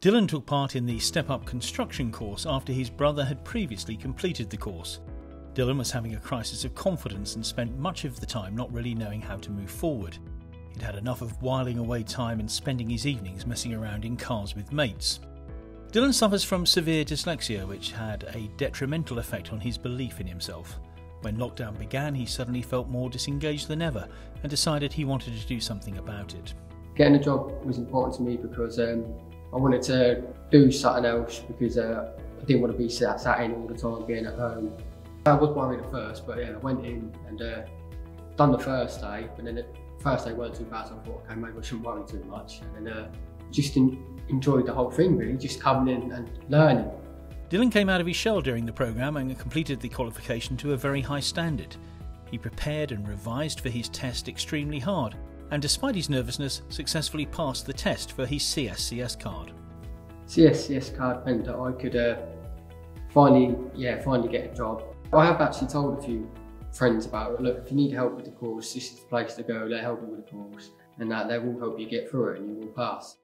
Dillon took part in the Step Up construction course after his brother had previously completed the course. Dillon was having a crisis of confidence and spent much of the time not really knowing how to move forward. He'd had enough of whiling away time and spending his evenings messing around in cars with mates. Dillon suffers from severe dyslexia, which had a detrimental effect on his belief in himself. When lockdown began, he suddenly felt more disengaged than ever and decided he wanted to do something about it. Getting a job was important to me because um, I wanted to do something else because uh, I didn't want to be sat, sat in all the time being at home. I was worried at first, but yeah, I went in and uh, done the first day, but then the first day weren't too bad, so I thought, okay, maybe I shouldn't worry too much. And then uh, just in, enjoyed the whole thing really, just coming in and learning. Dillon came out of his shell during the programme and completed the qualification to a very high standard. He prepared and revised for his test extremely hard, and despite his nervousness, successfully passed the test for his CSCS card. CSCS card meant that I could uh, finally, yeah, finally get a job. I have actually told a few friends about it. Look, if you need help with the course, this is the place to go. They'll help you with the course, and that they will help you get through it, and you will pass.